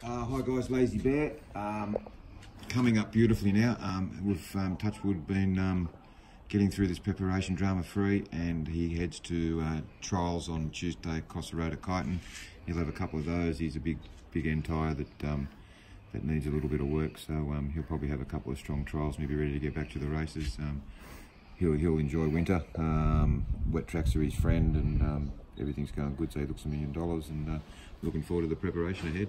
Uh, hi guys, Lazy Bear. Um, coming up beautifully now. Um, we've um, Touchwood been um, getting through this preparation drama free, and he heads to uh, trials on Tuesday, Costa Road. He'll have a couple of those. He's a big, big entire that um, that needs a little bit of work, so um, he'll probably have a couple of strong trials and he'll be ready to get back to the races. Um, he'll he'll enjoy winter. wet tracks are his friend, and everything's going good. So he looks a million dollars, and uh, looking forward to the preparation ahead.